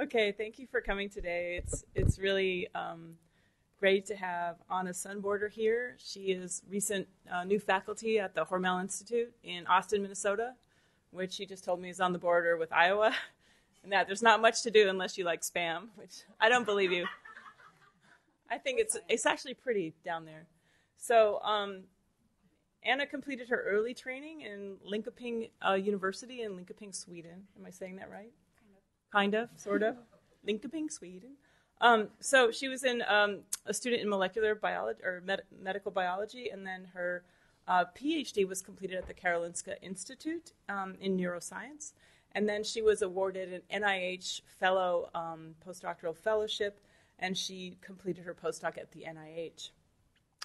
Okay, thank you for coming today. It's it's really um, great to have Anna Sundborger here. She is recent uh, new faculty at the Hormel Institute in Austin, Minnesota, which she just told me is on the border with Iowa, and that there's not much to do unless you like spam, which I don't believe you. I think it's it's actually pretty down there. So um, Anna completed her early training in Linköping uh, University in Linköping, Sweden. Am I saying that right? Kind of, sort of, Linköping, Sweden. Um, so she was in um, a student in molecular biology or med- medical biology, and then her uh, PhD was completed at the Karolinska Institute um, in neuroscience. And then she was awarded an NIH fellow um, postdoctoral fellowship, and she completed her postdoc at the NIH,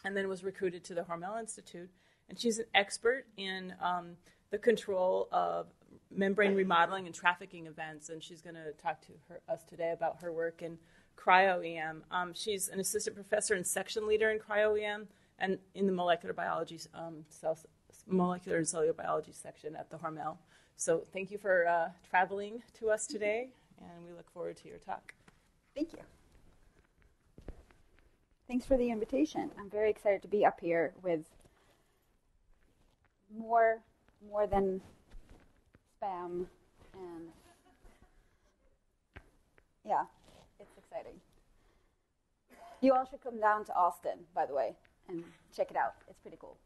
and then was recruited to the Hormel Institute. And she's an expert in um, the control of membrane remodeling and trafficking events, and she's going to talk to her, us today about her work in cryo-EM. Um, she's an assistant professor and section leader in cryo-EM and in the molecular biology, um, cell, molecular and cellular biology section at the Hormel. So thank you for uh, traveling to us today, and we look forward to your talk. Thank you. Thanks for the invitation. I'm very excited to be up here with more more than spam and yeah, it's exciting. You all should come down to Austin, by the way, and check it out. It's pretty cool.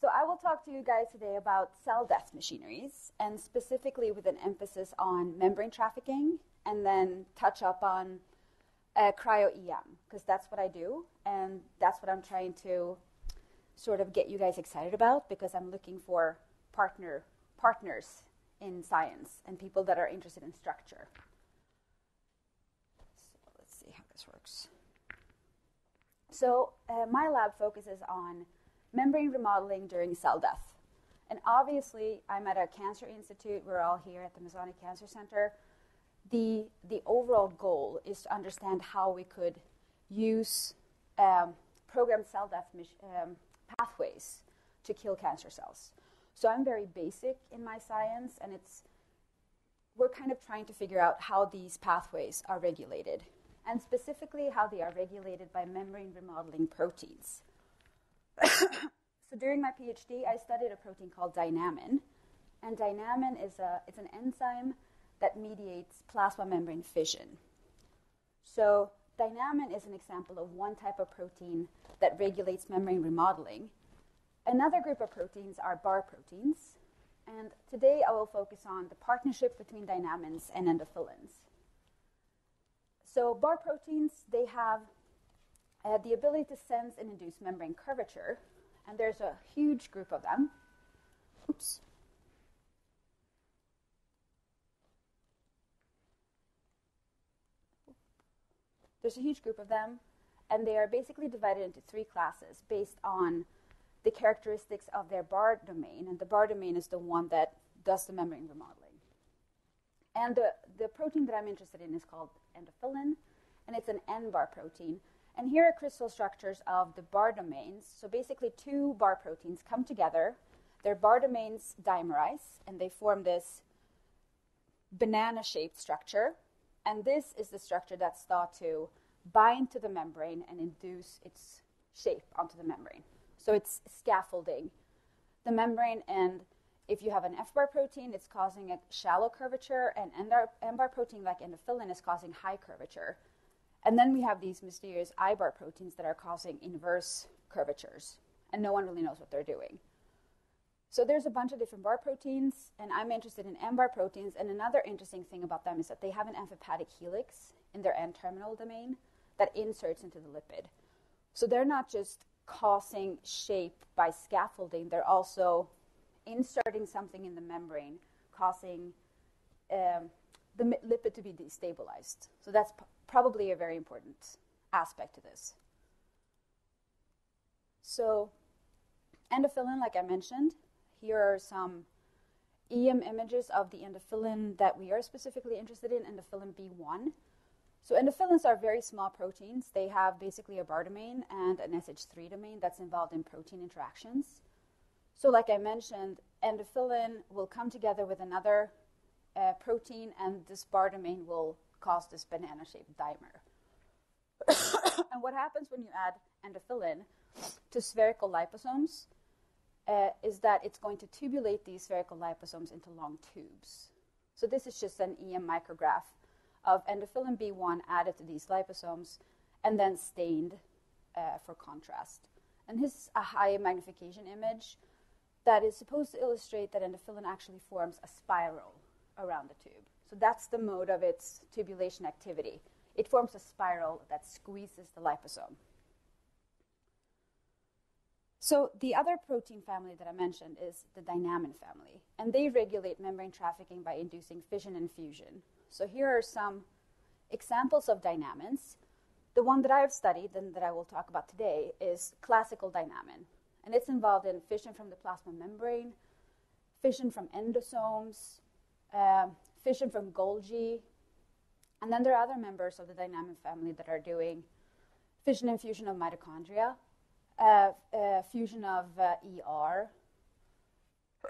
So, I will talk to you guys today about cell death machineries, and specifically with an emphasis on membrane trafficking, and then touch up on uh, cryo EM, because that's what I do, and that's what I'm trying to sort of get you guys excited about, because I'm looking for partner partners in science and people that are interested in structure. So let's see how this works. So uh, my lab focuses on membrane remodeling during cell death. And obviously, I'm at a cancer institute. We're all here at the Masonic Cancer Center. The, the overall goal is to understand how we could use um, programmed cell death um, pathways to kill cancer cells. So I'm very basic in my science, and it's we're kind of trying to figure out how these pathways are regulated, and specifically how they are regulated by membrane remodeling proteins. so during my PhD, I studied a protein called dynamin, and dynamin is a it's an enzyme that mediates plasma membrane fission. So dynamin is an example of one type of protein that regulates membrane remodeling Another group of proteins are bar proteins, and today I will focus on the partnership between dynamins and endophilins. So bar proteins, they have uh, the ability to sense and induce membrane curvature, and there's a huge group of them. Oops. There's a huge group of them, and they are basically divided into three classes based on the characteristics of their bar domain, and the bar domain is the one that does the membrane remodeling. And the, the protein that I'm interested in is called endophilin, and it's an N bar protein. And here are crystal structures of the bar domains. So basically, two bar proteins come together. Their bar domains dimerize, and they form this banana shaped structure. And this is the structure that's thought to bind to the membrane and induce its shape onto the membrane. So it's scaffolding the membrane, and if you have an F bar protein, it's causing a shallow curvature, and N bar protein, like endophilin, is causing high curvature. And then we have these mysterious I bar proteins that are causing inverse curvatures, and no one really knows what they're doing. So there's a bunch of different bar proteins, and I'm interested in N bar proteins. And another interesting thing about them is that they have an amphipathic helix in their N terminal domain that inserts into the lipid. So they're not just causing shape by scaffolding, they're also inserting something in the membrane, causing um, the lipid to be destabilized. So that's probably a very important aspect to this. So, endophilin, like I mentioned, here are some EM images of the endophilin that we are specifically interested in, endophilin B1. So endophilins are very small proteins. They have basically a bar domain and an SH3 domain that's involved in protein interactions. So like I mentioned, endophilin will come together with another uh, protein, and this bar domain will cause this banana shaped dimer. and what happens when you add endophilin to spherical liposomes uh, is that it's going to tubulate these spherical liposomes into long tubes. So this is just an EM micrograph of endophilin B1 added to these liposomes and then stained uh, for contrast. And this is a high magnification image that is supposed to illustrate that endophilin actually forms a spiral around the tube. So that's the mode of its tubulation activity. It forms a spiral that squeezes the liposome. So the other protein family that I mentioned is the dynamin family, and they regulate membrane trafficking by inducing fission and fusion. So here are some examples of dynamins. The one that I've studied and that I will talk about today is classical dynamin, and it's involved in fission from the plasma membrane, fission from endosomes, uh, fission from Golgi, and then there are other members of the dynamin family that are doing fission and fusion of mitochondria uh, uh, fusion of ER.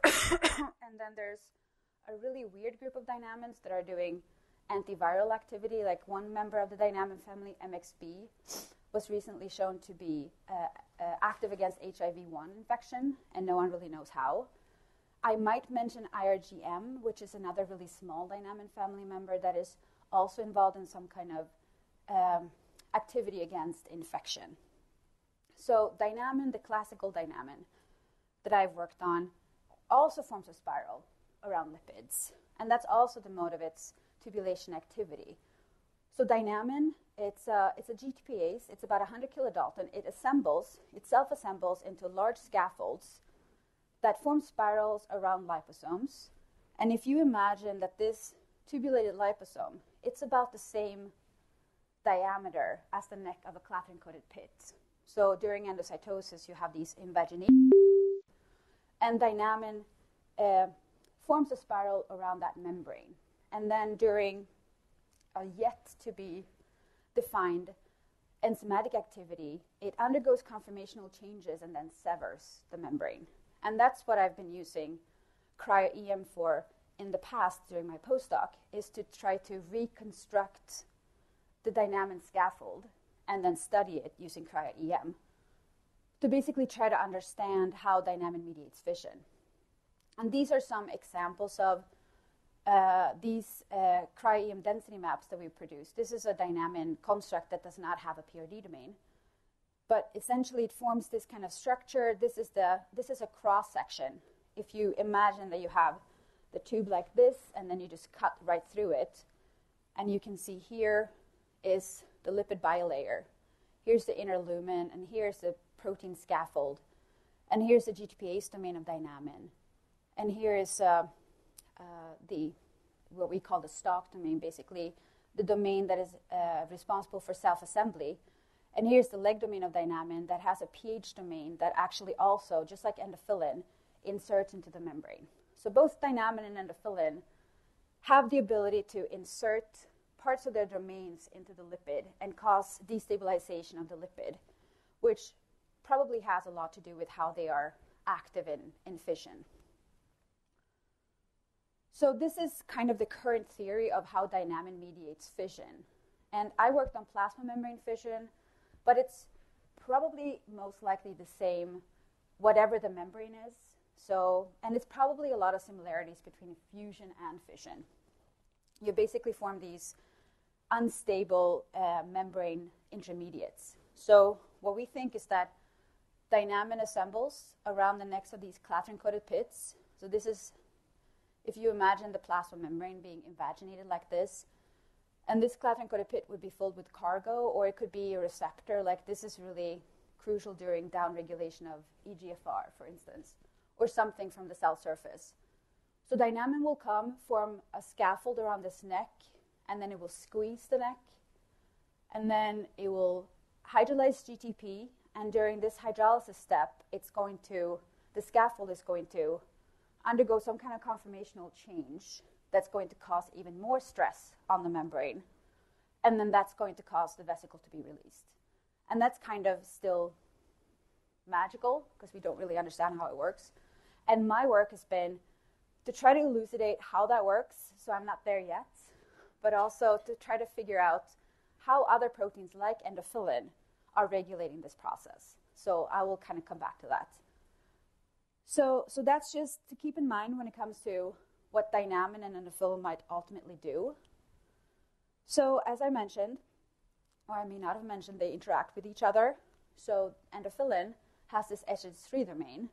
and then there's a really weird group of dynamins that are doing antiviral activity. Like one member of the dynamin family, MXB, was recently shown to be uh, uh, active against HIV 1 infection, and no one really knows how. I might mention IRGM, which is another really small dynamin family member that is also involved in some kind of um, activity against infection. So dynamin, the classical dynamin that I've worked on, also forms a spiral around lipids. And that's also the mode of its tubulation activity. So dynamin, it's a, it's a GTPase. It's about 100 kilodalton. It assembles, it self-assembles into large scaffolds that form spirals around liposomes. And if you imagine that this tubulated liposome, it's about the same diameter as the neck of a clathrin-coated pit. So during endocytosis, you have these invaginations, and dynamin uh, forms a spiral around that membrane. And then during a yet to be defined enzymatic activity, it undergoes conformational changes and then severs the membrane. And that's what I've been using cryo-EM for in the past during my postdoc, is to try to reconstruct the dynamin scaffold and then study it using cryo-EM to basically try to understand how dynamin mediates fission. And these are some examples of uh, these uh, cryo-EM density maps that we produce. This is a dynamin construct that does not have a PRD domain, but essentially it forms this kind of structure. This is the this is a cross section. If you imagine that you have the tube like this, and then you just cut right through it, and you can see here is the lipid bilayer. Here's the inner lumen, and here's the protein scaffold. And here's the GTPase domain of dynamin. And here is uh, uh, the what we call the stalk domain, basically the domain that is uh, responsible for self-assembly. And here's the leg domain of dynamin that has a PH domain that actually also, just like endophilin, inserts into the membrane. So both dynamin and endophilin have the ability to insert parts of their domains into the lipid and cause destabilization of the lipid, which probably has a lot to do with how they are active in, in fission. So, this is kind of the current theory of how dynamin mediates fission. And I worked on plasma membrane fission, but it's probably most likely the same, whatever the membrane is. So, and it's probably a lot of similarities between fusion and fission. You basically form these unstable uh, membrane intermediates. So what we think is that dynamin assembles around the necks of these clathrin-coated pits. So this is, if you imagine the plasma membrane being invaginated like this, and this clathrin-coated pit would be filled with cargo, or it could be a receptor. Like this is really crucial during downregulation of EGFR, for instance, or something from the cell surface. So dynamin will come, form a scaffold around this neck, and then it will squeeze the neck, and then it will hydrolyze GTP. And during this hydrolysis step, it's going to the scaffold is going to undergo some kind of conformational change that's going to cause even more stress on the membrane, and then that's going to cause the vesicle to be released. And that's kind of still magical because we don't really understand how it works. And my work has been to try to elucidate how that works. So I'm not there yet, but also to try to figure out how other proteins like endophilin are regulating this process. So I will kind of come back to that. So, so that's just to keep in mind when it comes to what dynamin and endophilin might ultimately do. So, as I mentioned, or I may not have mentioned, they interact with each other. So, endophilin has this SH3 domain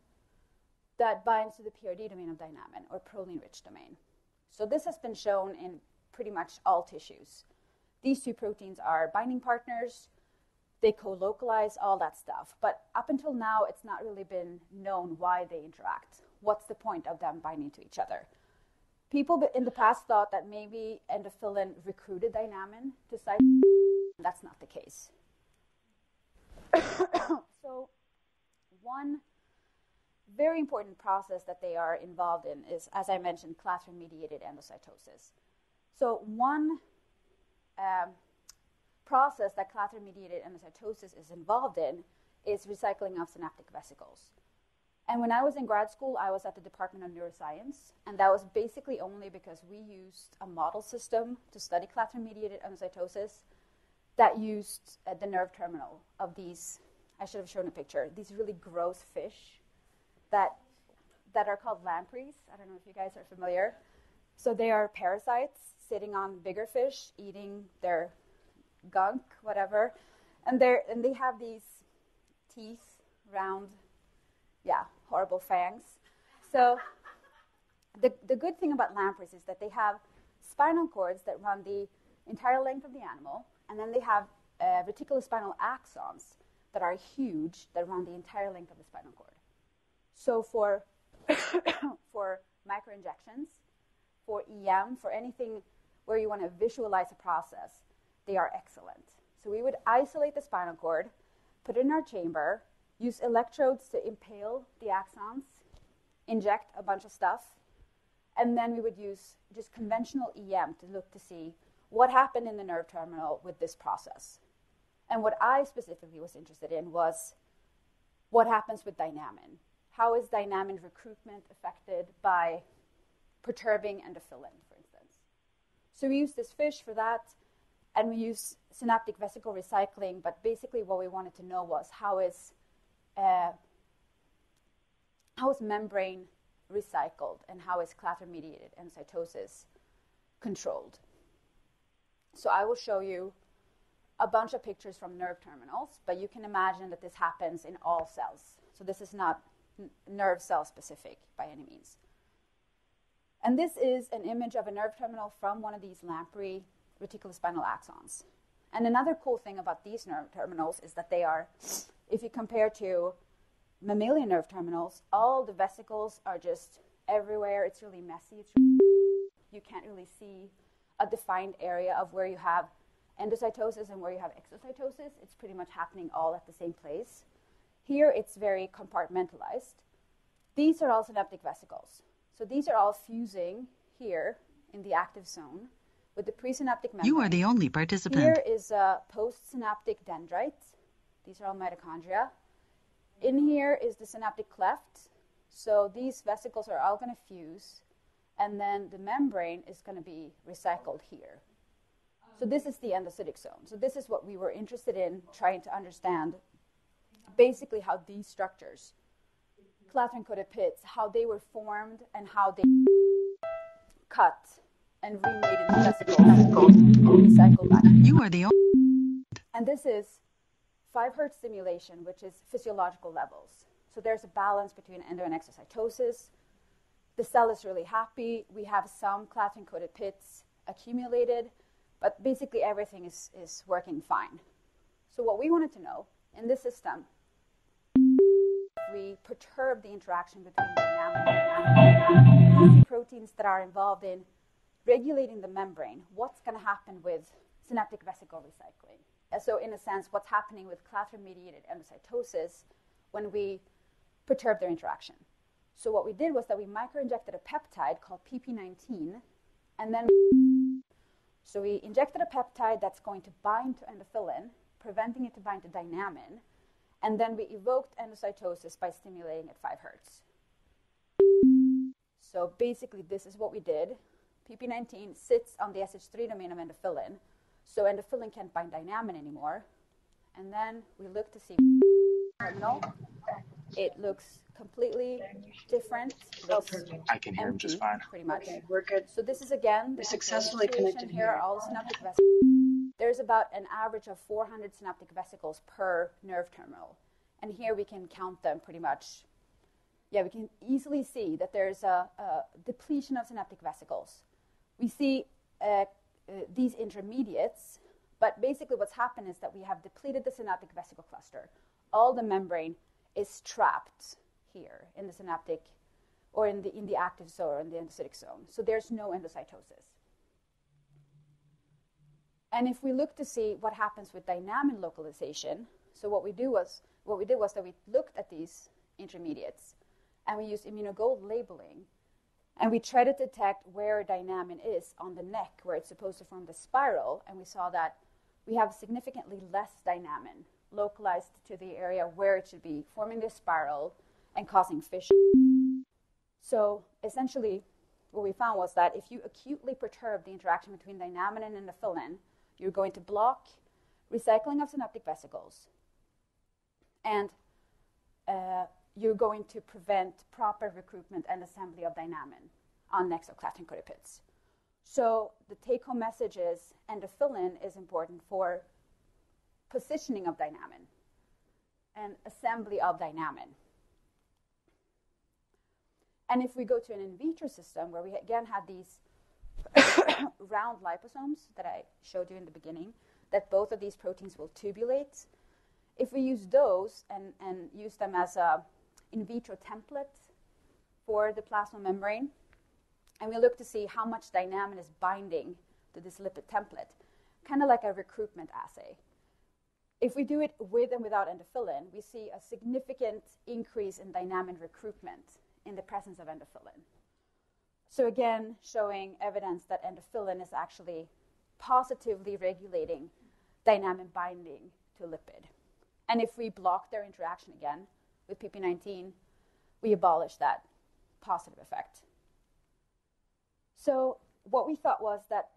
that binds to the PRD domain of dynamin, or proline rich domain. So, this has been shown in pretty much all tissues. These two proteins are binding partners, they co localize, all that stuff. But up until now, it's not really been known why they interact. What's the point of them binding to each other? People in the past thought that maybe endophilin recruited dynamin to site. That's not the case. so, one very important process that they are involved in is, as I mentioned, clathrin mediated endocytosis. So, one um, process that clathrin mediated endocytosis is involved in is recycling of synaptic vesicles. And when I was in grad school, I was at the Department of Neuroscience, and that was basically only because we used a model system to study clathrin mediated endocytosis that used uh, the nerve terminal of these. I should have shown a picture. These really gross fish that that are called lampreys. I don't know if you guys are familiar. So they are parasites sitting on bigger fish, eating their gunk, whatever, and they and they have these teeth, round, yeah, horrible fangs. So the the good thing about lampreys is that they have spinal cords that run the entire length of the animal, and then they have uh, reticulospinal axons that are huge that run the entire length of the spinal cord. So for for microinjections, for EM, for anything where you want to visualize a process, they are excellent. So we would isolate the spinal cord, put it in our chamber, use electrodes to impale the axons, inject a bunch of stuff, and then we would use just conventional EM to look to see what happened in the nerve terminal with this process. And what I specifically was interested in was what happens with dynamin. How is dynamin recruitment affected by perturbing endophilin, for instance? So we use this fish for that and we use synaptic vesicle recycling. But basically, what we wanted to know was how is uh, how is membrane recycled and how is clathrin mediated endocytosis controlled. So I will show you a bunch of pictures from nerve terminals, but you can imagine that this happens in all cells. So this is not n- nerve cell specific by any means. And this is an image of a nerve terminal from one of these lamprey reticulospinal axons. And another cool thing about these nerve terminals is that they are, if you compare to mammalian nerve terminals, all the vesicles are just everywhere. It's really messy. It's really, you can't really see a defined area of where you have endocytosis and where you have exocytosis. It's pretty much happening all at the same place. Here, it's very compartmentalized. These are all synaptic vesicles. So these are all fusing here in the active zone with the presynaptic membrane. You are the only participant. Here is a postsynaptic dendrite. These are all mitochondria. In here is the synaptic cleft. So these vesicles are all going to fuse, and then the membrane is going to be recycled here. So this is the endocytic zone. So this is what we were interested in trying to understand basically how these structures, clathrin coated pits, how they were formed and how they cut and remade and recycled. You are the only. And this is 5 hertz stimulation, which is physiological levels. So there's a balance between endo and exocytosis. The cell is really happy. We have some clathrin coated pits accumulated, but basically everything is, is working fine. So, what we wanted to know in this system, we perturb the interaction between dynamin and proteins that are involved in regulating the membrane, what's going to happen with synaptic vesicle recycling? So, in a sense, what's happening with clathrin mediated endocytosis when we perturb their interaction? So, what we did was that we microinjected a peptide called PP19, and then so we injected a peptide that's going to bind to endophilin, preventing it to bind to dynamin, and then we evoked endocytosis by stimulating at 5 hertz. So basically, this is what we did. PP19 sits on the SH3 domain of endophilin, so endophilin can't bind dynamin anymore. And then we look to see terminal. It looks completely different. Looks I can hear him just fine. Pretty much. Okay, we're good. So this is again the successfully connected Here are here. all the synaptic vesicles. There's about an average of 400 synaptic vesicles per nerve terminal, and here we can count them pretty much. Yeah, we can easily see that there's a, a depletion of synaptic vesicles. We see uh, uh, these intermediates, but basically what's happened is that we have depleted the synaptic vesicle cluster. All the membrane is trapped here in the synaptic or in the, in the active zone or in the endocytic zone. So there's no endocytosis. And if we look to see what happens with dynamin localization, so what we do was what we did was that we looked at these intermediates and we used immunogold labeling and we tried to detect where dynamin is on the neck where it's supposed to form the spiral and we saw that we have significantly less dynamin localized to the area where it should be forming the spiral and causing fission. So essentially, what we found was that if you acutely perturb the interaction between dynamin and endophilin, you're going to block recycling of synaptic vesicles, and uh, you're going to prevent proper recruitment and assembly of dynamin on necks of clathrin coated. So the take-home message is endophilin is important for positioning of dynamin and assembly of dynamin. And if we go to an in vitro system where we again have these round liposomes that I showed you in the beginning, that both of these proteins will tubulate, if we use those and, and use them as a in vitro template for the plasma membrane, and we look to see how much dynamin is binding to this lipid template, kind of like a recruitment assay. If we do it with and without endophilin, we see a significant increase in dynamin recruitment in the presence of endophilin. So, again, showing evidence that endophilin is actually positively regulating dynamin binding to lipid. And if we block their interaction again with PP19, we abolish that positive effect. So, what we thought was that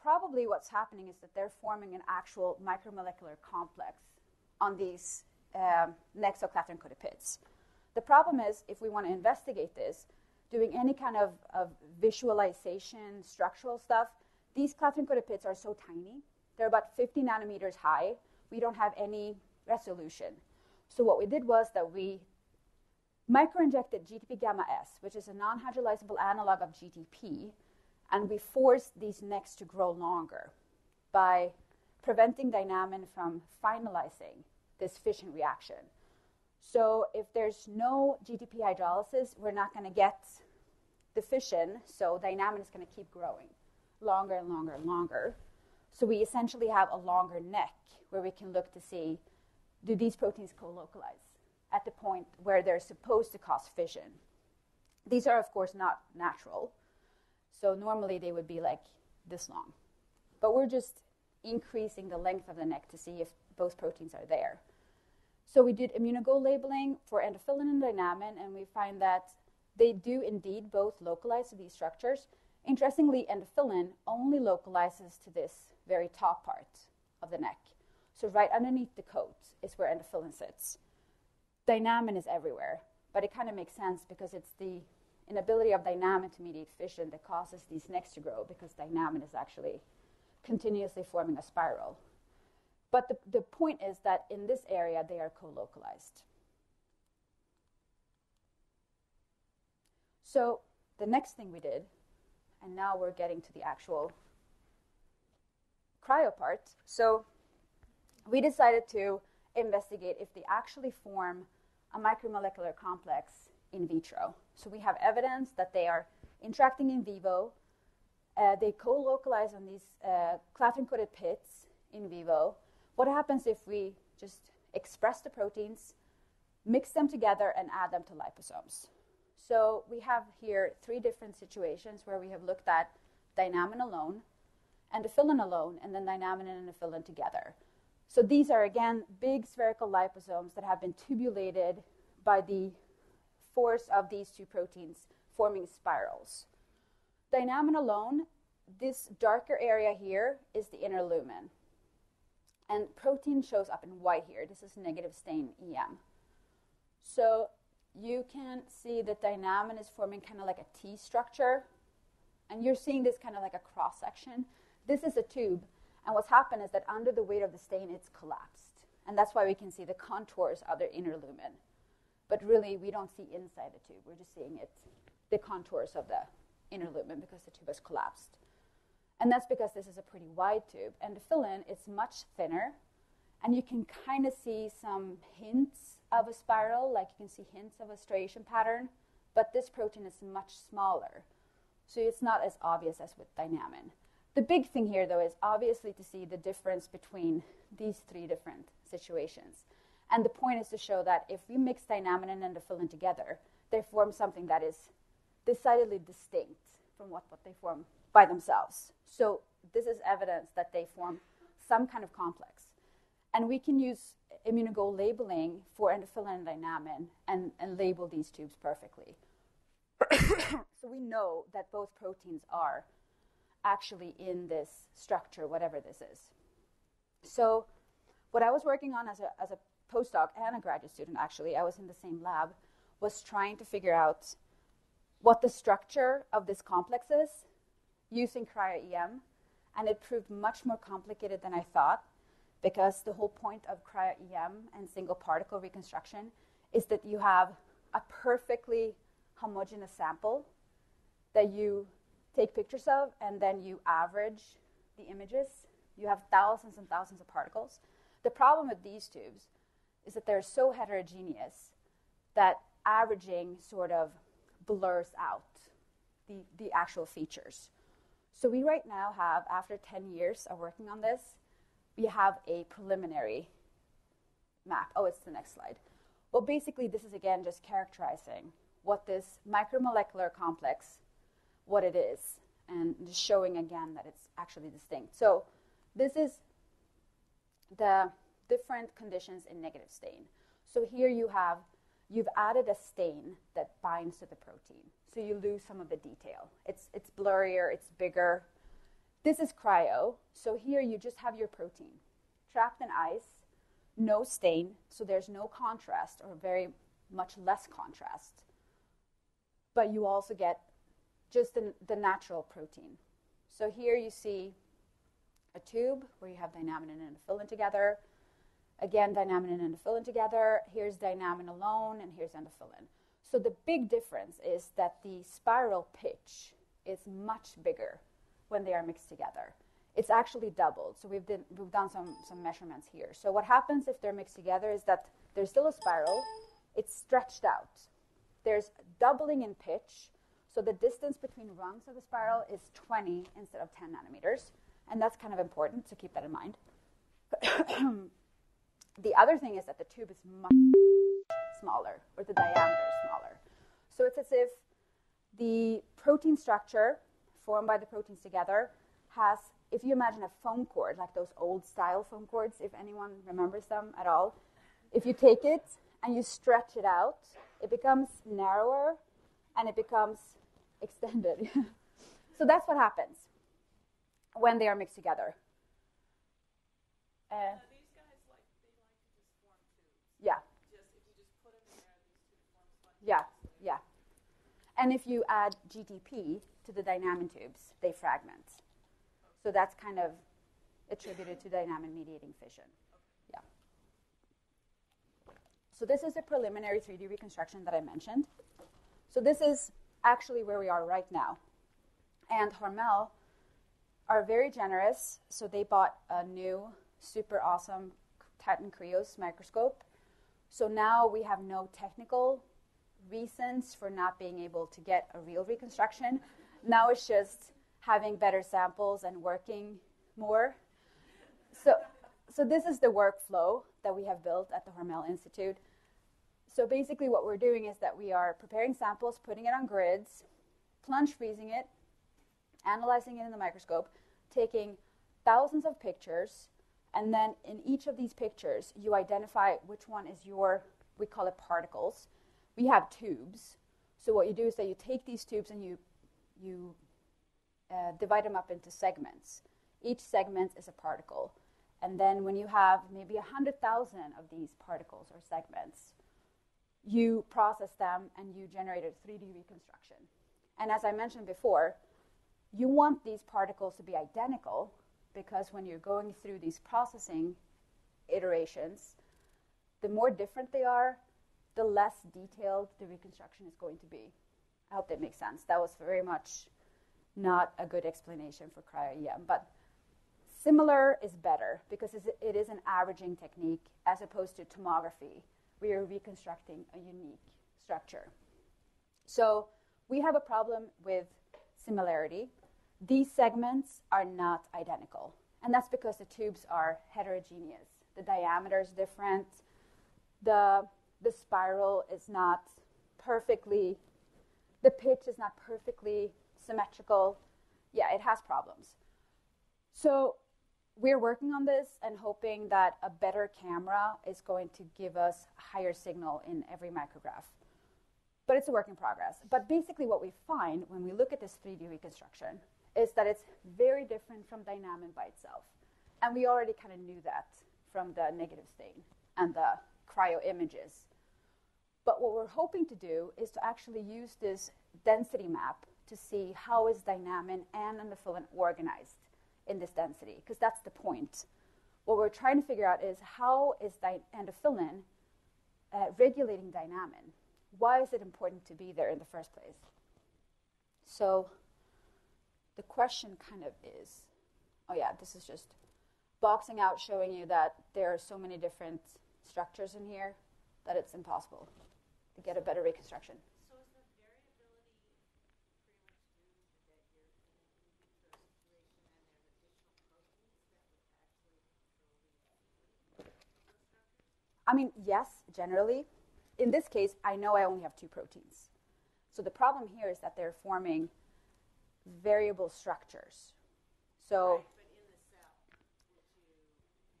probably what's happening is that they're forming an actual micromolecular complex on these um, necks of clathrin coated pits. The problem is, if we want to investigate this, doing any kind of, of visualization, structural stuff, these clathrin coated pits are so tiny. They're about 50 nanometers high. We don't have any resolution. So, what we did was that we microinjected GTP gamma S, which is a non hydrolyzable analog of GTP, and we forced these necks to grow longer by preventing dynamin from finalizing this fission reaction. So if there's no GTP hydrolysis, we're not going to get the fission, so dynamin is going to keep growing longer and longer and longer. So we essentially have a longer neck where we can look to see do these proteins co-localize at the point where they're supposed to cause fission. These are, of course, not natural. So normally they would be like this long. But we're just increasing the length of the neck to see if both proteins are there. So we did immunogold labeling for endophilin and dynamin, and we find that they do indeed both localize to these structures. Interestingly, endophilin only localizes to this very top part of the neck. So right underneath the coat is where endophilin sits. Dynamin is everywhere, but it kind of makes sense because it's the inability of dynamin to mediate fission that causes these necks to grow because dynamin is actually continuously forming a spiral. But the, the point is that in this area, they are co localized. So the next thing we did, and now we're getting to the actual cryo part. So we decided to investigate if they actually form a micromolecular complex in vitro. So we have evidence that they are interacting in vivo. Uh, they co-localize on these uh, clathrin-coated pits in vivo. What happens if we just express the proteins, mix them together, and add them to liposomes? So we have here three different situations where we have looked at dynamin alone, and endophilin alone, and then dynamin and endophilin together. So these are again big spherical liposomes that have been tubulated by the force of these two proteins forming spirals. Dynamin alone, this darker area here is the inner lumen. And protein shows up in white here. This is negative stain EM. So you can see that dynamin is forming kind of like a T structure. And you're seeing this kind of like a cross section. This is a tube. And what's happened is that under the weight of the stain, it's collapsed. And that's why we can see the contours of the inner lumen. But really, we don't see inside the tube. We're just seeing it, the contours of the inner lumen because the tube has collapsed. And that's because this is a pretty wide tube. And endophilin is much thinner. And you can kind of see some hints of a spiral, like you can see hints of a striation pattern. But this protein is much smaller. So it's not as obvious as with dynamin. The big thing here, though, is obviously to see the difference between these three different situations. And the point is to show that if we mix dynamin and fill-in together, they form something that is decidedly distinct from what, what they form by themselves. So this is evidence that they form some kind of complex. And we can use immunogold labeling for endophilin and dynamin and, and label these tubes perfectly. so we know that both proteins are actually in this structure, whatever this is. So what I was working on as a, as a postdoc and a graduate student, actually, I was in the same lab, was trying to figure out what the structure of this complex is using cryo-EM, and it proved much more complicated than I thought because the whole point of cryo-EM and single particle reconstruction is that you have a perfectly homogeneous sample that you take pictures of and then you average the images. You have thousands and thousands of particles. The problem with these tubes is that they're so heterogeneous that averaging sort of blurs out the, the actual features. So we right now have, after 10 years of working on this, we have a preliminary map. Oh, it's the next slide. Well, basically, this is again just characterizing what this micromolecular complex, what it is, and just showing again that it's actually distinct. So this is the different conditions in negative stain. So here you have, you've added a stain that binds to the protein so you lose some of the detail. It's, it's blurrier, it's bigger. This is cryo, so here you just have your protein trapped in ice, no stain, so there's no contrast or very much less contrast. But you also get just the, the natural protein. So here you see a tube where you have dynamin and endophilin together. Again, dynamin and endophilin together. Here's dynamin alone, and here's endophilin. So the big difference is that the spiral pitch is much bigger when they are mixed together. It's actually doubled. So we've, we've done some, some measurements here. So what happens if they're mixed together is that there's still a spiral, it's stretched out. There's doubling in pitch. So the distance between rungs of the spiral is 20 instead of 10 nanometers. And that's kind of important, so keep that in mind. the other thing is that the tube is much smaller, or the diameter is smaller. So it's as if the protein structure formed by the proteins together has, if you imagine a foam cord, like those old style foam cords, if anyone remembers them at all, if you take it and you stretch it out, it becomes narrower and it becomes extended. so that's what happens when they are mixed together. Uh, yeah. Yeah, yeah. And if you add GTP to the dynamin tubes, they fragment. So that's kind of attributed to dynamin mediating fission. Yeah. So this is a preliminary 3D reconstruction that I mentioned. So this is actually where we are right now. And Hormel are very generous, so they bought a new super awesome Titan Krios microscope. So now we have no technical reasons for not being able to get a real reconstruction. Now it's just having better samples and working more. So, so this is the workflow that we have built at the Hormel Institute. So basically what we're doing is that we are preparing samples, putting it on grids, plunge freezing it, analyzing it in the microscope, taking thousands of pictures, and then in each of these pictures, you identify which one is your, we call it particles, we have tubes. So what you do is that you take these tubes and you you uh, divide them up into segments. Each segment is a particle, and then when you have maybe a hundred thousand of these particles or segments, you process them and you generate a 3D reconstruction. And as I mentioned before, you want these particles to be identical because when you're going through these processing iterations, the more different they are, the less detailed the reconstruction is going to be. I hope that makes sense. That was very much not a good explanation for cryo-EM, but similar is better because it is an averaging technique as opposed to tomography, where you're reconstructing a unique structure. So we have a problem with similarity. These segments are not identical, and that's because the tubes are heterogeneous. The diameter is different. The, the spiral is not perfectly, the pitch is not perfectly symmetrical. Yeah, it has problems. So we're working on this and hoping that a better camera is going to give us higher signal in every micrograph. But it's a work in progress. But basically, what we find when we look at this 3D reconstruction is that it's very different from Dynamin by itself. And we already kind of knew that from the negative stain and the cryo images. But what we're hoping to do is to actually use this density map to see how is Dynamin and endophilin organized in this density, because that's the point. What we're trying to figure out is how is di- endophilin uh, regulating Dynamin? Why is it important to be there in the first place? So the question kind of is oh, yeah, this is just boxing out showing you that there are so many different structures in here that it's impossible to get a better reconstruction. I mean, yes, generally. In this case, I know I only have two proteins. So the problem here is that they're forming variable structures. So, right,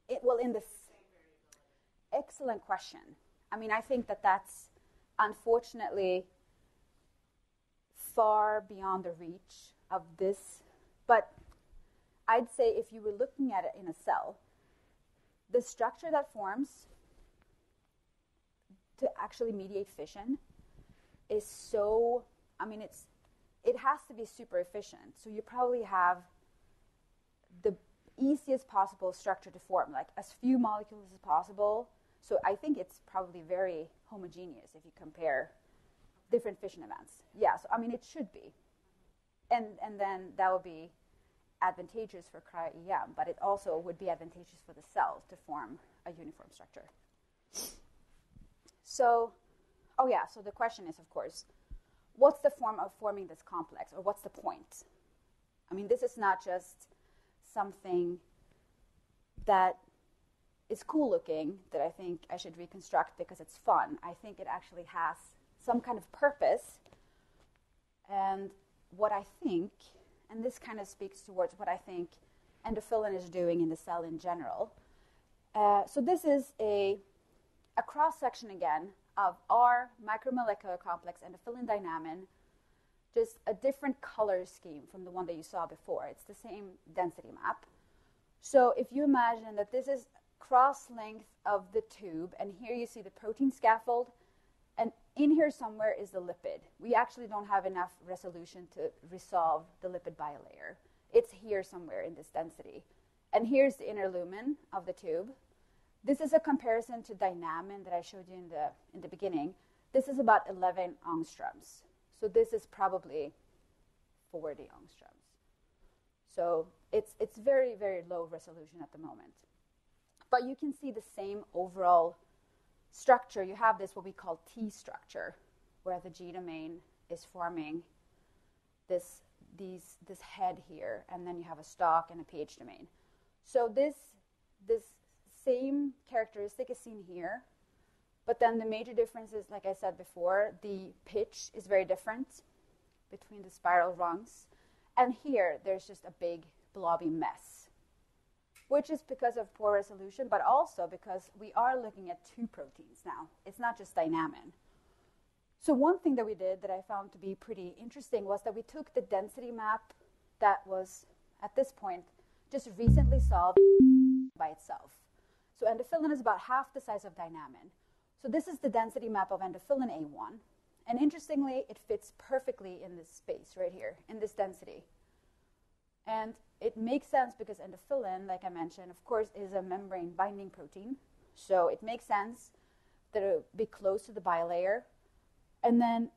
it, well, in the excellent question. I mean, I think that that's unfortunately far beyond the reach of this. But I'd say if you were looking at it in a cell, the structure that forms to actually mediate fission is so i mean it's it has to be super efficient. So you probably have the easiest possible structure to form like as few molecules as possible. So i think it's probably very homogeneous if you compare different fission events. Yeah so i mean it should be. And and then that would be advantageous for cryo-EM, but it also would be advantageous for the cell to form a uniform structure. So, oh yeah, so the question is, of course, what's the form of forming this complex, or what's the point? I mean, this is not just something that is cool looking that I think I should reconstruct because it's fun. I think it actually has some kind of purpose. And what I think, and this kind of speaks towards what I think endophilin is doing in the cell in general. Uh, so this is a a cross section again of our micromolecular complex endophilin dynamin, just a different color scheme from the one that you saw before. It's the same density map. So if you imagine that this is cross length of the tube, and here you see the protein scaffold, and in here somewhere is the lipid. We actually don't have enough resolution to resolve the lipid bilayer. It's here somewhere in this density. And here's the inner lumen of the tube. This is a comparison to Dynamin that I showed you in the, in the beginning. This is about 11 angstroms. So this is probably 40 angstroms. So it's, it's very, very low resolution at the moment. But you can see the same overall structure. You have this, what we call T structure, where the G domain is forming this, these, this head here, and then you have a stalk and a PH domain. So this, this same characteristic is seen here, but then the major difference is, like I said before, the pitch is very different between the spiral rungs. And here, there's just a big blobby mess, which is because of poor resolution, but also because we are looking at two proteins now. It's not just Dynamin. So one thing that we did that I found to be pretty interesting was that we took the density map that was at this point just recently solved by itself. So endophilin is about half the size of dynamin. So this is the density map of endophilin A1. And interestingly, it fits perfectly in this space right here, in this density. And it makes sense because endophilin, like I mentioned, of course, is a membrane binding protein. So it makes sense that it would be close to the bilayer. And then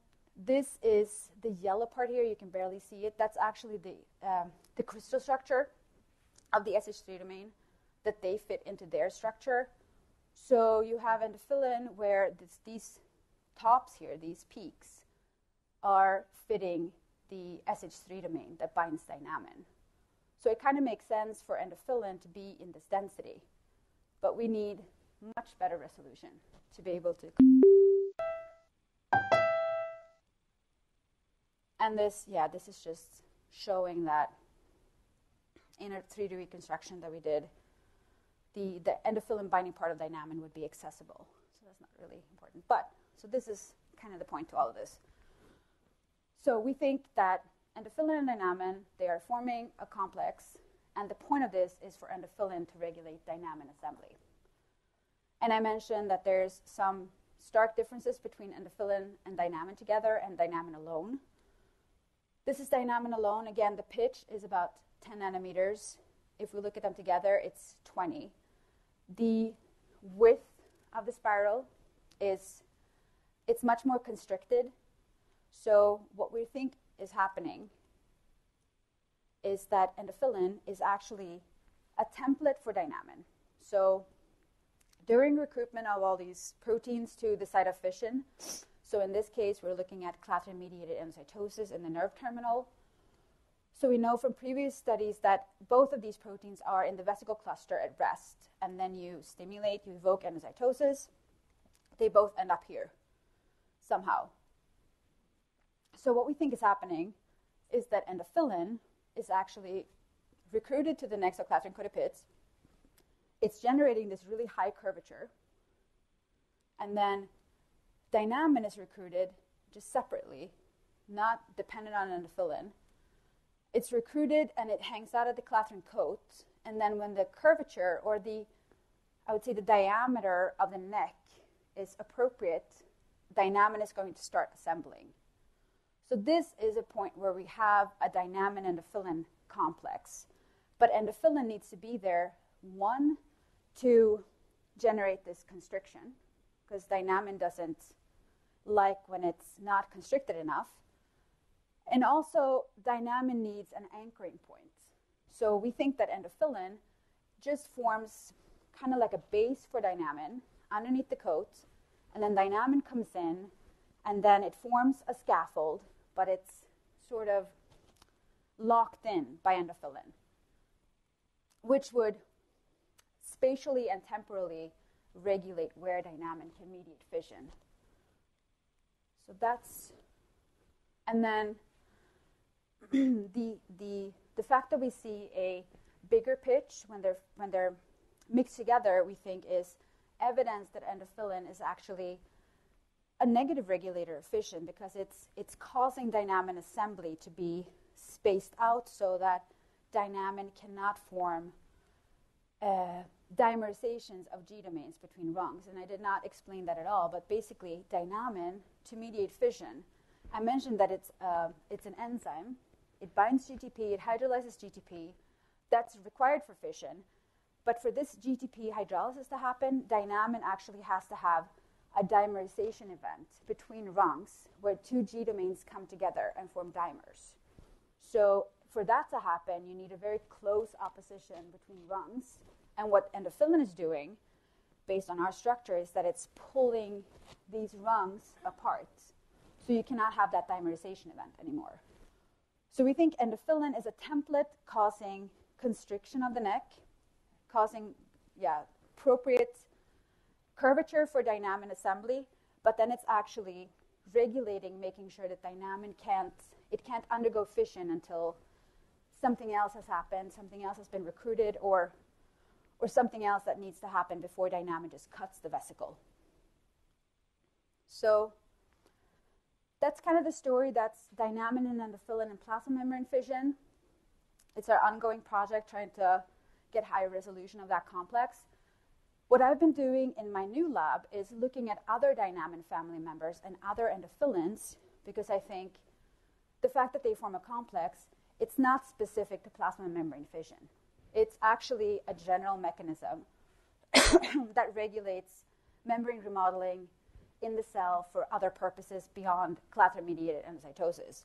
this is the yellow part here. You can barely see it. That's actually the, um, the crystal structure of the SH3 domain that they fit into their structure. So you have endophilin where this, these tops here, these peaks, are fitting the SH3 domain that binds dynamin. So it kind of makes sense for endophilin to be in this density, but we need much better resolution to be able to. And this, yeah, this is just showing that in a 3D reconstruction that we did, the, the endophilin binding part of dynamin would be accessible. So that's not really important. But, so this is kind of the point to all of this. So we think that endophilin and dynamin, they are forming a complex, and the point of this is for endophilin to regulate dynamin assembly. And I mentioned that there's some stark differences between endophilin and dynamin together and dynamin alone. This is dynamin alone. Again, the pitch is about 10 nanometers. If we look at them together, it's 20. The width of the spiral is it's much more constricted. So what we think is happening is that endophilin is actually a template for dynamin. So during recruitment of all these proteins to the site of fission, so in this case, we're looking at clathrin mediated endocytosis in the nerve terminal. So we know from previous studies that both of these proteins are in the vesicle cluster at rest, and then you stimulate, you evoke endocytosis. They both end up here somehow. So what we think is happening is that endophilin is actually recruited to the necks of clathrin coated pits. It's generating this really high curvature. And then dynamin is recruited just separately, not dependent on endophilin. It's recruited and it hangs out of the clathrin coat. And then when the curvature or the, I would say the diameter of the neck is appropriate, dynamin is going to start assembling. So this is a point where we have a dynamin endophilin complex. But endophilin needs to be there, one, to generate this constriction, because dynamin doesn't like when it's not constricted enough. And also, dynamin needs an anchoring point. So we think that endophilin just forms kind of like a base for dynamin underneath the coat, and then dynamin comes in, and then it forms a scaffold but it's sort of locked in by endophilin, which would spatially and temporally regulate where dynamin can mediate fission. So that's, and then the, the, the fact that we see a bigger pitch when they're, when they're mixed together, we think is evidence that endophilin is actually a negative regulator of fission because it's, it's causing dynamin assembly to be spaced out so that dynamin cannot form uh, dimerizations of G domains between rungs. And I did not explain that at all, but basically, dynamin, to mediate fission, I mentioned that it's, uh, it's an enzyme. It binds GTP, it hydrolyzes GTP. That's required for fission. But for this GTP hydrolysis to happen, dynamin actually has to have a dimerization event between rungs where two G domains come together and form dimers. So for that to happen, you need a very close opposition between rungs. And what endophilin is doing, based on our structure, is that it's pulling these rungs apart. So you cannot have that dimerization event anymore. So we think endophilin is a template causing constriction of the neck, causing, yeah, appropriate curvature for dynamin assembly, but then it's actually regulating, making sure that dynamin can't, it can't undergo fission until something else has happened, something else has been recruited, or, or something else that needs to happen before dynamin just cuts the vesicle. So that's kind of the story that's dynamin and endophilin and plasma membrane fission. It's our ongoing project trying to get higher resolution of that complex. What I've been doing in my new lab is looking at other dynamin family members and other endophilins because I think the fact that they form a complex, it's not specific to plasma membrane fission. It's actually a general mechanism that regulates membrane remodeling in the cell for other purposes beyond clathrin mediated endocytosis.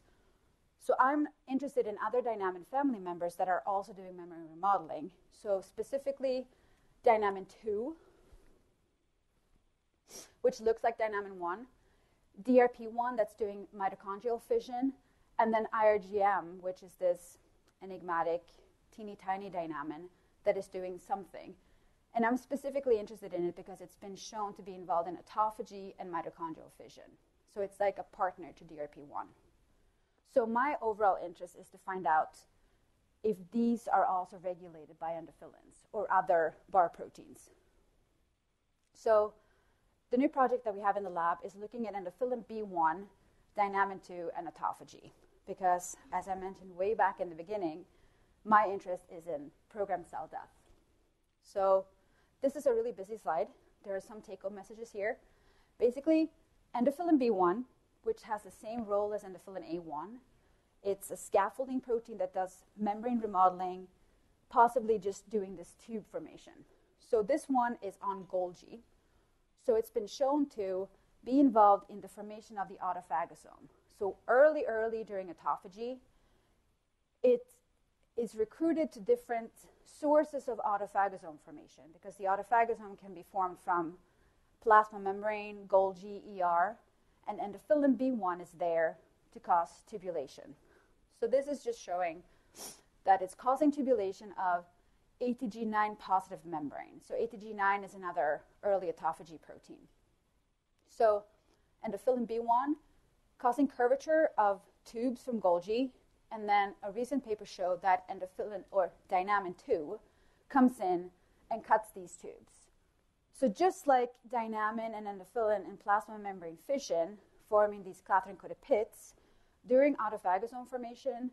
So I'm interested in other dynamin family members that are also doing membrane remodeling. So specifically, dynamin 2, which looks like dynamin 1, DRP1 that's doing mitochondrial fission, and then IRGM, which is this enigmatic, teeny tiny dynamin that is doing something. And I'm specifically interested in it because it's been shown to be involved in autophagy and mitochondrial fission. So it's like a partner to DRP1. So my overall interest is to find out if these are also regulated by endophilins or other bar proteins. So the new project that we have in the lab is looking at endophilin B1, dynamin 2, and autophagy. Because as I mentioned way back in the beginning, my interest is in programmed cell death. So this is a really busy slide. There are some take home messages here. Basically, endophilin B1, which has the same role as endophilin A1, it's a scaffolding protein that does membrane remodeling, possibly just doing this tube formation. So this one is on Golgi. So it's been shown to be involved in the formation of the autophagosome. So early, early during autophagy, it is recruited to different sources of autophagosome formation because the autophagosome can be formed from plasma membrane, Golgi, ER, and endophilin B1 is there to cause tubulation. So this is just showing that it's causing tubulation of ATG9 positive membrane. So ATG9 is another early autophagy protein. So endophilin B1 causing curvature of tubes from Golgi and then a recent paper showed that endophilin or dynamin 2 comes in and cuts these tubes. So just like dynamin and endophilin in plasma membrane fission, forming these clathrin-coated pits, during autophagosome formation,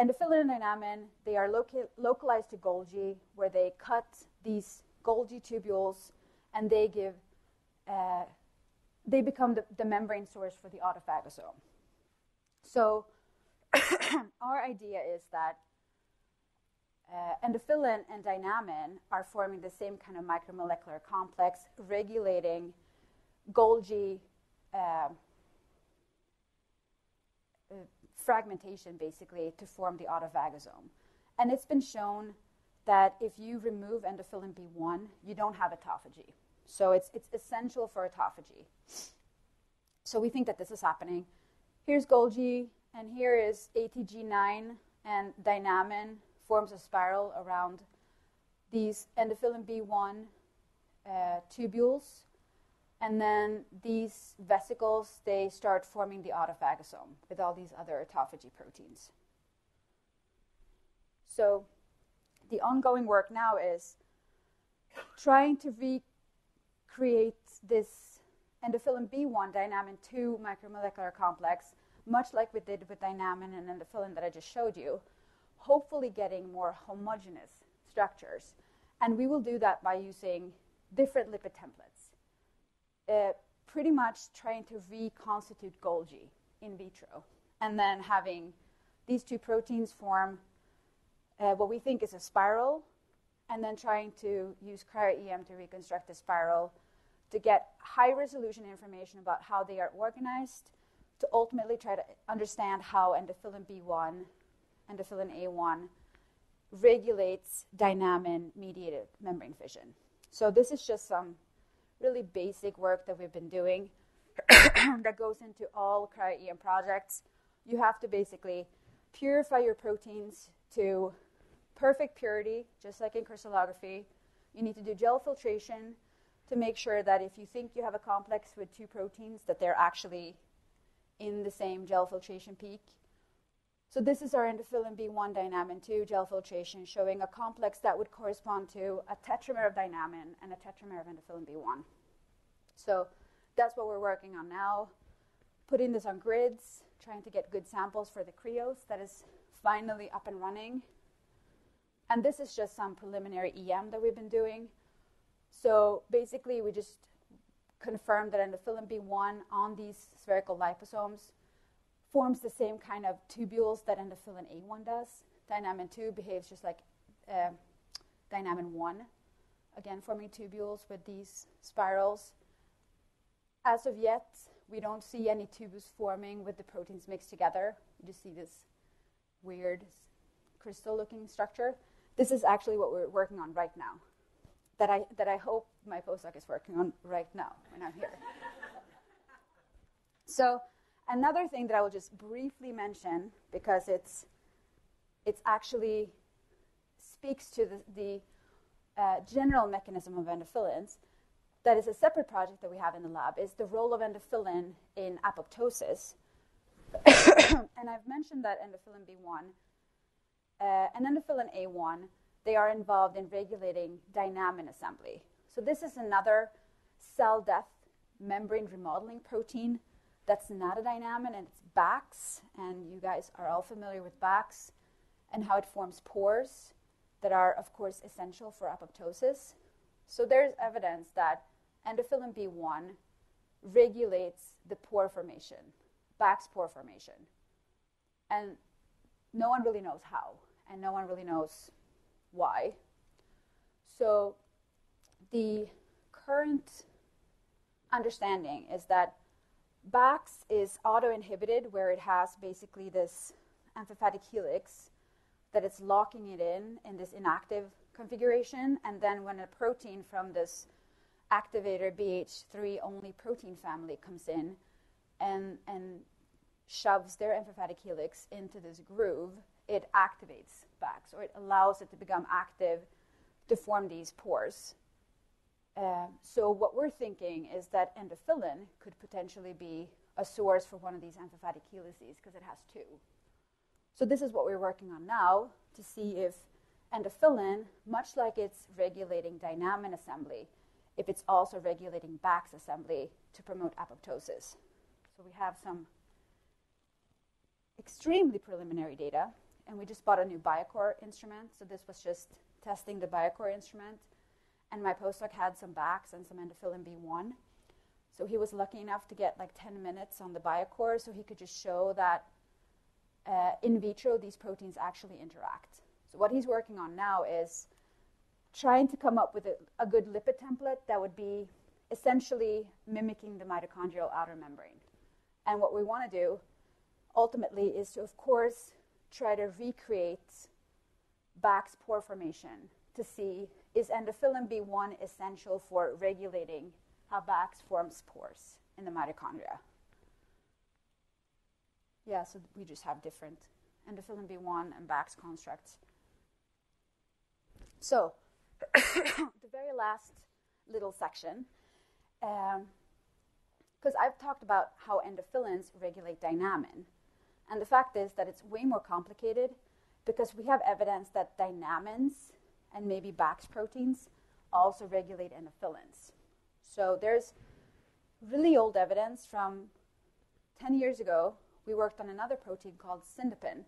endophilin and dynamin, they are loca- localized to Golgi, where they cut these Golgi tubules and they give, uh, they become the, the membrane source for the autophagosome. So our idea is that uh, endophilin and dynamin are forming the same kind of micromolecular complex, regulating Golgi uh, uh, fragmentation, basically, to form the autophagosome. And it's been shown that if you remove endophilin B1, you don't have autophagy. So it's, it's essential for autophagy. So we think that this is happening. Here's Golgi, and here is ATG9 and dynamin forms a spiral around these endophilin B1 uh, tubules. And then these vesicles, they start forming the autophagosome with all these other autophagy proteins. So the ongoing work now is trying to recreate this endophilin B1 dynamin 2 micromolecular complex much like we did with dynamin and endophilin that I just showed you, hopefully getting more homogeneous structures. And we will do that by using different lipid templates, uh, pretty much trying to reconstitute Golgi in vitro, and then having these two proteins form uh, what we think is a spiral, and then trying to use cryo-EM to reconstruct the spiral to get high resolution information about how they are organized to ultimately try to understand how endophilin B1, endophilin A1 regulates dynamin mediated membrane fission. So, this is just some really basic work that we've been doing that goes into all cryo-EM projects. You have to basically purify your proteins to perfect purity, just like in crystallography. You need to do gel filtration to make sure that if you think you have a complex with two proteins, that they're actually in the same gel filtration peak. So this is our endophilin B1 dynamin 2 gel filtration showing a complex that would correspond to a tetramer of dynamin and a tetramer of endophilin B1. So that's what we're working on now. putting this on grids, trying to get good samples for the Krios that is finally up and running. And this is just some preliminary EM that we've been doing. So basically, we just confirmed that endophilin B1 on these spherical liposomes forms the same kind of tubules that endophilin A1 does. Dynamin 2 behaves just like uh, Dynamin 1, again, forming tubules with these spirals. As of yet, we don't see any tubules forming with the proteins mixed together. You just see this weird crystal looking structure. This is actually what we're working on right now. That I, that I hope my postdoc is working on right now when I'm here. so, another thing that I will just briefly mention because it's, it's actually speaks to the, the uh, general mechanism of endophilins that is a separate project that we have in the lab is the role of endophilin in apoptosis. and I've mentioned that endophilin B1 uh, and endophilin A1, they are involved in regulating dynamin assembly. So this is another cell death membrane remodeling protein that's not a dynamin and it's Bax. And you guys are all familiar with Bax and how it forms pores that are, of course, essential for apoptosis. So there's evidence that endophilin B1 regulates the pore formation, Bax pore formation. And no one really knows how, and no one really knows why. So the current understanding is that Bax is auto-inhibited, where it has basically this amphipathic helix that it's locking it in in this inactive configuration, and then when a protein from this activator BH3 only protein family comes in and, and shoves their amphipathic helix into this groove, it activates Bax, or it allows it to become active to form these pores. Uh, so what we're thinking is that endophilin could potentially be a source for one of these amphipathic helices because it has two. So this is what we're working on now to see if endophilin, much like it's regulating dynamin assembly, if it's also regulating Bax assembly to promote apoptosis. So we have some extremely preliminary data, and we just bought a new Biacore instrument. So this was just testing the Biacore instrument, and my postdoc had some Bax and some endophilin B1. So he was lucky enough to get like 10 minutes on the Biacore, so he could just show that uh, in vitro these proteins actually interact. So what he's working on now is trying to come up with a, a good lipid template that would be essentially mimicking the mitochondrial outer membrane. And what we want to do ultimately is to, of course, try to recreate Bax pore formation to see is endophilin B1 essential for regulating how Bax forms pores in the mitochondria. Yeah, so we just have different endophilin B1 and Bax constructs. So, the very last little section, because um, I've talked about how endophilins regulate dynamin. And the fact is that it's way more complicated because we have evidence that dynamins and maybe Bax proteins also regulate endophilins. So there's really old evidence from 10 years ago. We worked on another protein called syndapin.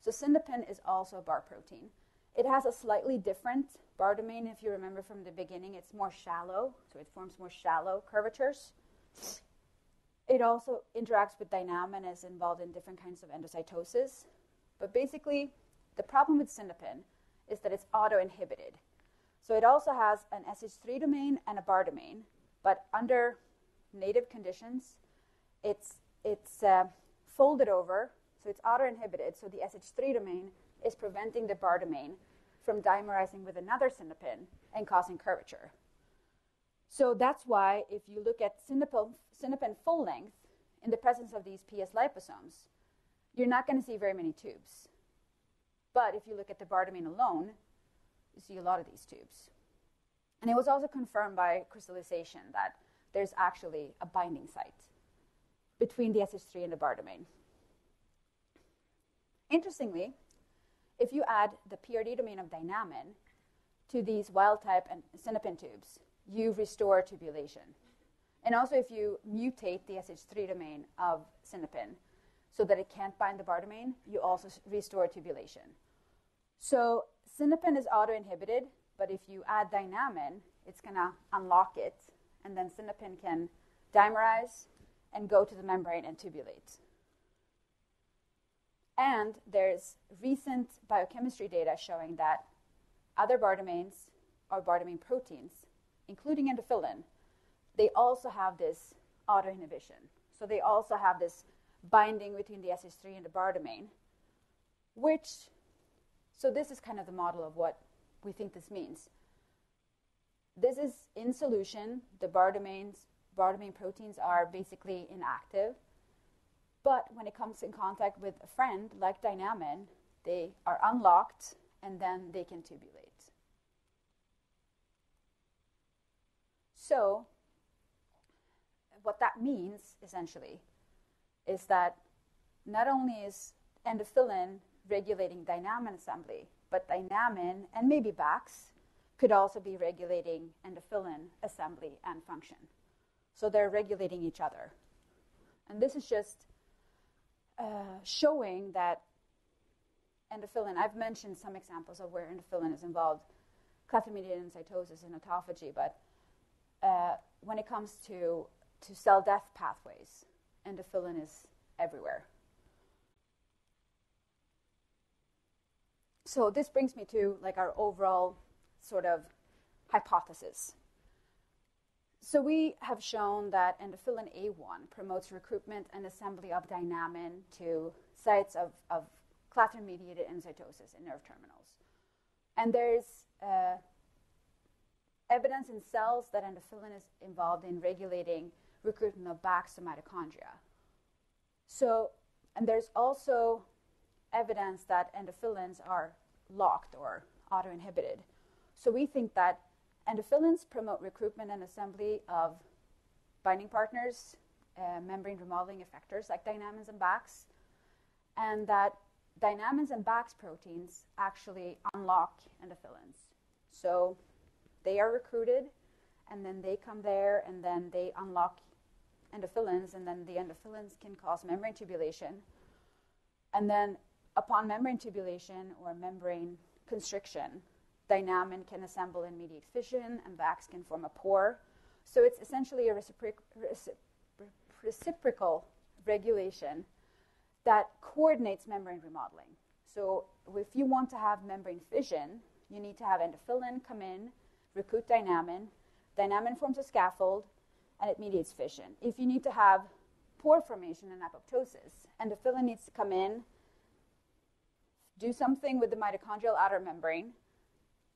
So syndapin is also a bar protein. It has a slightly different bar domain. If you remember from the beginning, it's more shallow, so it forms more shallow curvatures. It also interacts with dynamin and is involved in different kinds of endocytosis. But basically, the problem with syndapin is that it's auto-inhibited. So it also has an SH3 domain and a bar domain, but under native conditions, it's, it's uh, folded over, so it's auto-inhibited, so the SH3 domain is preventing the bar domain from dimerizing with another syndapin and causing curvature. So that's why if you look at syndapin full length in the presence of these PS liposomes, you're not going to see very many tubes. But if you look at the bar domain alone, you see a lot of these tubes. And it was also confirmed by crystallization that there's actually a binding site between the SH3 and the bar domain. Interestingly, if you add the PRD domain of dynamin to these wild type and syndapin tubes, you restore tubulation. And also, if you mutate the SH3 domain of syndapin so that it can't bind the bar domain, you also restore tubulation. So syndapin is auto-inhibited, but if you add dynamin, it's going to unlock it, and then syndapin can dimerize and go to the membrane and tubulate. And there's recent biochemistry data showing that other bar domains or bar domain proteins, including endophilin, they also have this autoinhibition. So they also have this binding between the SH3 and the bar domain, which, so this is kind of the model of what we think this means. This is in solution. The bar domains, bar domain proteins are basically inactive. But when it comes in contact with a friend like dynamin, they are unlocked and then they can tubulate. So, what that means essentially is that not only is endophilin regulating dynamin assembly, but dynamin and maybe Bax could also be regulating endophilin assembly and function. So they're regulating each other. And this is just uh, showing that endophilin, I've mentioned some examples of where endophilin is involved, clathrin mediated endocytosis and autophagy, but uh, when it comes to, to cell death pathways, endophilin is everywhere. So this brings me to like our overall sort of hypothesis. So we have shown that endophilin A1 promotes recruitment and assembly of dynamin to sites of, of clathrin-mediated endocytosis in nerve terminals. And there's uh, evidence in cells that endophilin is involved in regulating recruitment of Bax to mitochondria. So, and there's also evidence that endophilins are locked or auto-inhibited. So we think that endophilins promote recruitment and assembly of binding partners, uh, membrane remodeling effectors like dynamins and Bax, and that dynamins and Bax proteins actually unlock endophilins. So they are recruited, and then they come there, and then they unlock endophilins, and then the endophilins can cause membrane tubulation. And then upon membrane tubulation or membrane constriction, dynamin can assemble and mediate fission, and Bax can form a pore. So it's essentially a reciproc- reciprocal regulation that coordinates membrane remodeling. So if you want to have membrane fission, you need to have endophilin come in, recruit dynamin. Dynamin forms a scaffold, and it mediates fission. If you need to have pore formation and apoptosis, endophilin needs to come in, do something with the mitochondrial outer membrane,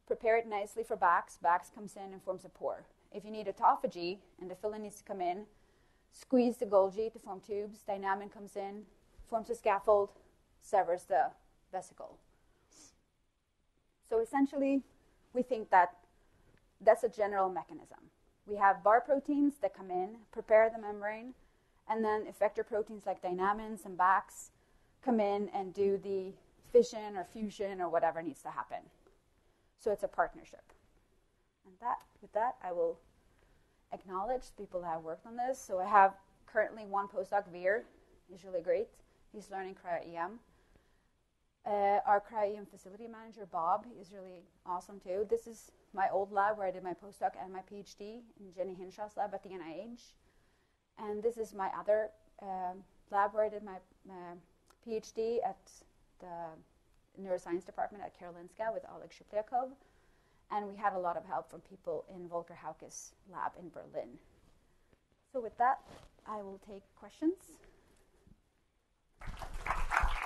prepare it nicely for Bax. Bax comes in and forms a pore. If you need autophagy, endophilin needs to come in, squeeze the Golgi to form tubes. Dynamin comes in, forms a scaffold, severs the vesicle. So essentially, we think that that's a general mechanism. We have bar proteins that come in, prepare the membrane, and then effector proteins like dynamins and Bax come in and do the fission or fusion or whatever needs to happen. So it's a partnership. And that, with that, I will acknowledge people that have worked on this. So I have currently one postdoc, Veer. He's really great. He's learning cryo-EM. Uh, our cryo-EM facility manager, Bob, is really awesome too. This is my old lab where I did my postdoc and my PhD in Jenny Hinshaw's lab at the NIH. And this is my other uh, lab where I did my, my PhD at the neuroscience department at Karolinska with Oleg Shuplyakov. And we had a lot of help from people in Volker Haucke's lab in Berlin. So with that, I will take questions.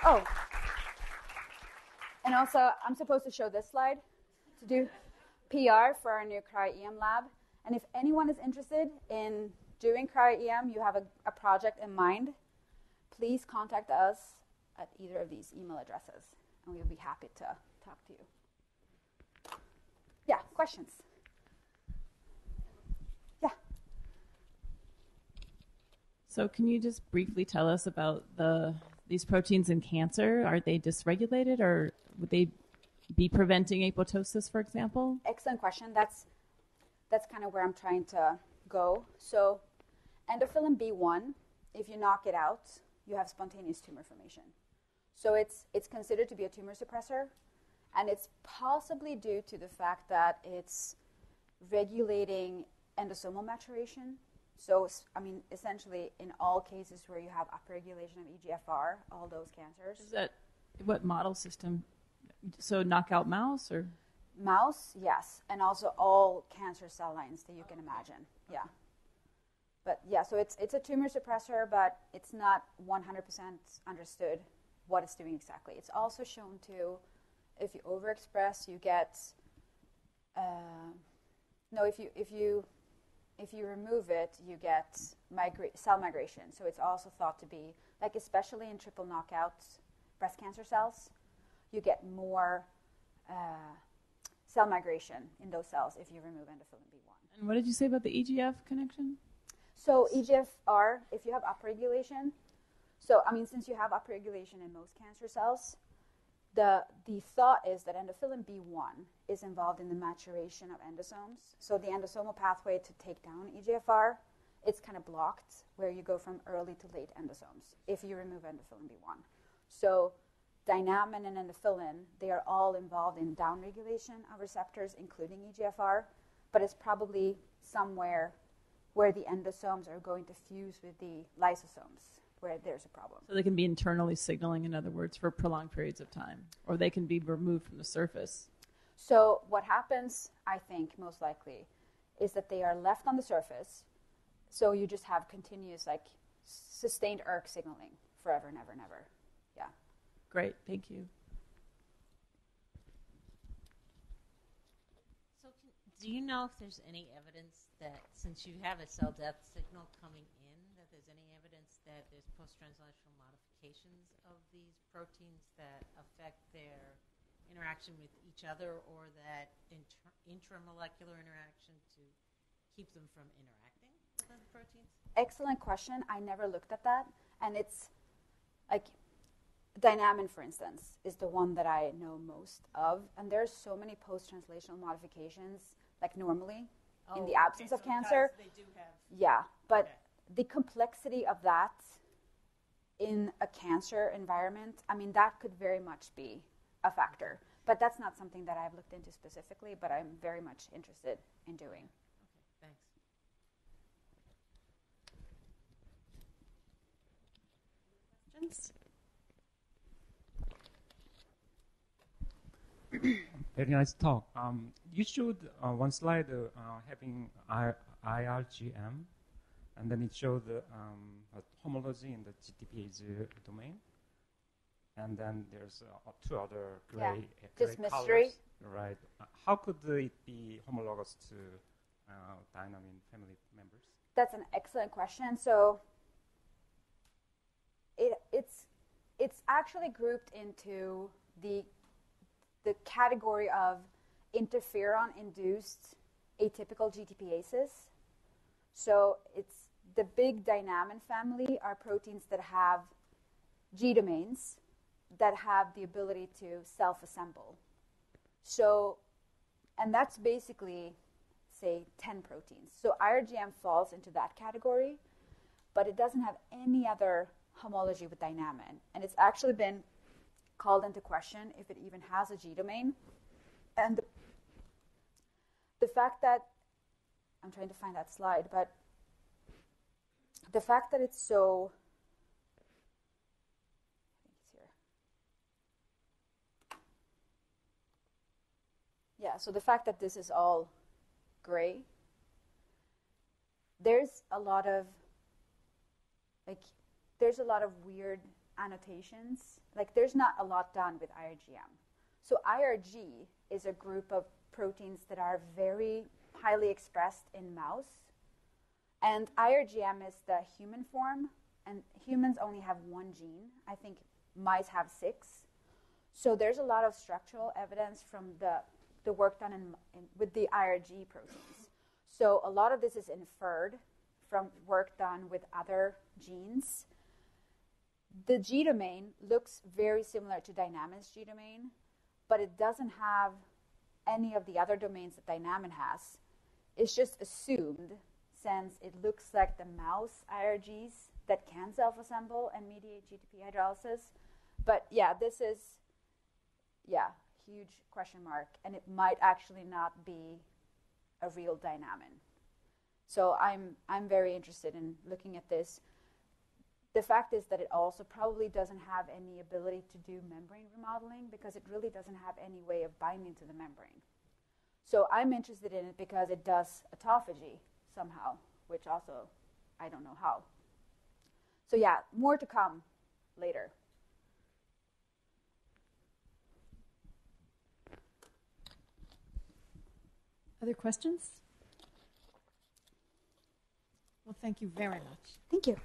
Oh, and also I'm supposed to show this slide to do PR for our new cryo-EM lab. And if anyone is interested in doing cryo-EM, you have a, a project in mind, please contact us at either of these email addresses and we'll be happy to talk to you. Yeah, questions? Yeah. So, can you just briefly tell us about the these proteins in cancer? Are they dysregulated, or would they be preventing apoptosis, for example? Excellent question. That's that's kind of where I'm trying to go. So, endophilin B1, if you knock it out, you have spontaneous tumor formation. So it's, it's considered to be a tumor suppressor, and it's possibly due to the fact that it's regulating endosomal maturation. So, I mean, essentially, in all cases where you have upregulation of EGFR, all those cancers. Is that what model system? So knockout mouse or? Mouse, yes, and also all cancer cell lines that you can imagine. Yeah. But yeah, so it's it's a tumor suppressor, but it's not 100% understood what it's doing exactly. It's also shown to, if you overexpress, you get. Uh, no, if you if you if you remove it, you get migra- cell migration. So it's also thought to be like, especially in triple knockout breast cancer cells, you get more uh, cell migration in those cells if you remove endophilin B1. And what did you say about the EGF connection? So EGFR, if you have upregulation, so I mean, since you have upregulation in most cancer cells, the the thought is that endophilin B1 is involved in the maturation of endosomes. So the endosomal pathway to take down EGFR, it's kind of blocked where you go from early to late endosomes if you remove endophilin B1. So dynamin and endophilin, they are all involved in downregulation of receptors, including EGFR, but it's probably somewhere where the endosomes are going to fuse with the lysosomes where there's a problem. So they can be internally signaling, in other words, for prolonged periods of time, or they can be removed from the surface. So what happens, I think, most likely, is that they are left on the surface. So you just have continuous, like, sustained ERK signaling forever and ever and ever. Yeah. Great, thank you. So, can, do you know if there's any evidence that since you have a cell death signal coming in, that there's any evidence that there's post-translational modifications of these proteins that affect their interaction with each other or that inter- intramolecular interaction to keep them from interacting with other proteins? Excellent question. I never looked at that. And it's like Dynamin, for instance, is the one that I know most of. And there's so many post translational modifications, like normally in oh, the Oh, absence of cancer. They do have. Yeah, but Okay. The complexity of that in a cancer environment, I mean, that could very much be a factor. But that's not something that I've looked into specifically, but I'm very much interested in doing. Okay, thanks. Questions? Very nice talk. Um, you showed uh, one slide uh, uh, having I- IRGM, and then it showed um, a homology in the GTPase domain. And then there's uh, two other gray, Yeah, uh, just mystery. colors. Right. Uh, how could it be homologous to uh, Dynamin family members? That's an excellent question. So it, it's it's actually grouped into the the category of interferon-induced atypical GTPases. So it's the big dynamin family are proteins that have G domains that have the ability to self-assemble. So, and that's basically say 10 proteins. So IRGM falls into that category, but it doesn't have any other homology with dynamin. And it's actually been called into question if it even has a G domain. And the, the fact that, I'm trying to find that slide, but the fact that it's so, I think it's here. Yeah, so the fact that this is all gray, there's a lot of, like, there's a lot of weird annotations. Like, there's not a lot done with IRGM. So, IRG is a group of proteins that are very highly expressed in mouse. And IRGM is the human form, and humans only have one gene. I think mice have six. So, there's a lot of structural evidence from the, the work done in, in, with the IRG proteins. So, a lot of this is inferred from work done with other genes the G domain looks very similar to Dynamin's G domain, but it doesn't have any of the other domains that Dynamin has. It's just assumed, sense, it looks like the mouse IRGs that can self-assemble and mediate GTP hydrolysis. But yeah, this is yeah huge question mark, and it might actually not be a real dynamin. So I'm I'm very interested in looking at this. The fact is that it also probably doesn't have any ability to do membrane remodeling because it really doesn't have any way of binding to the membrane. So I'm interested in it because it does autophagy somehow, which also I don't know how. So yeah, more to come later. Other questions? Well, thank you very much. Thank you.